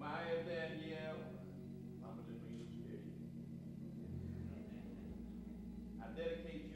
Maya Danielle, Mama Denise, I dedicate